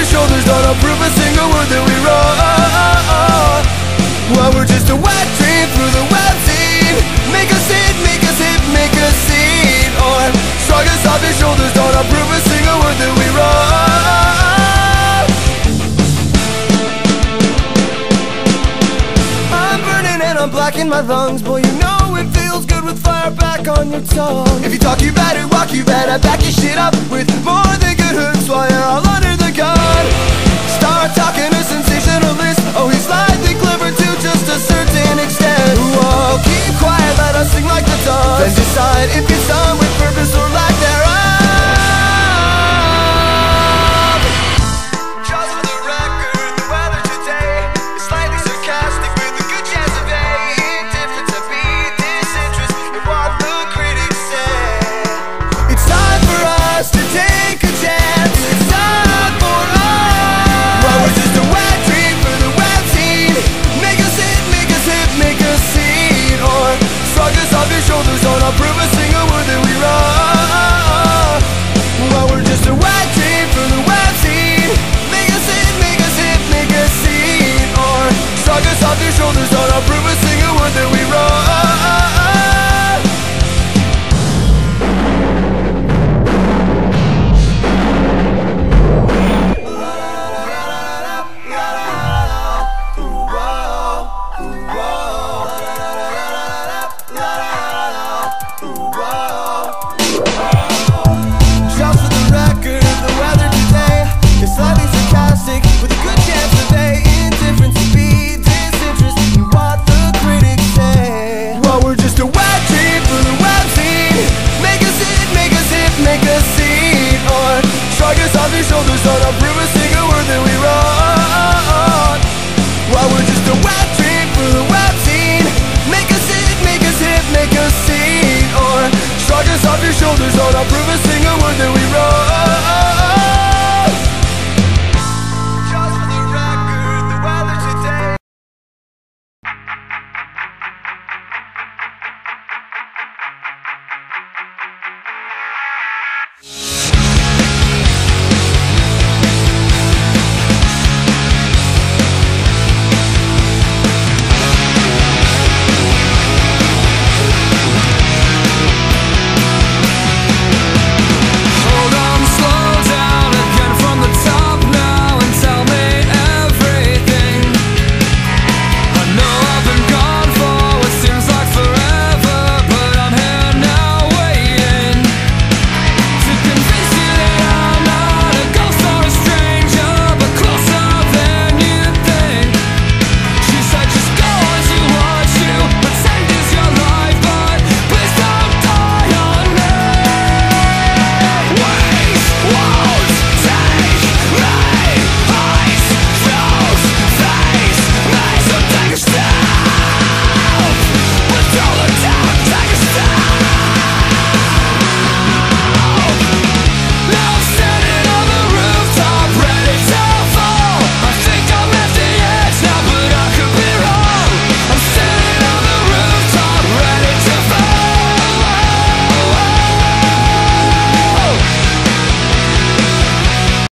your shoulders Don't approve a single word that we wrote. While we're just a wet dream through the web scene. Make us hit, make us hit, make us scene Or shrug us off your shoulders Don't approve a single word that we wrote. I'm burning and I'm blacking my lungs. Boy, you know it feels good with fire back on your tongue. If you talk, you better walk, you better back your shit up With more than good hooks, wire all on it? Start talking a sensationalists.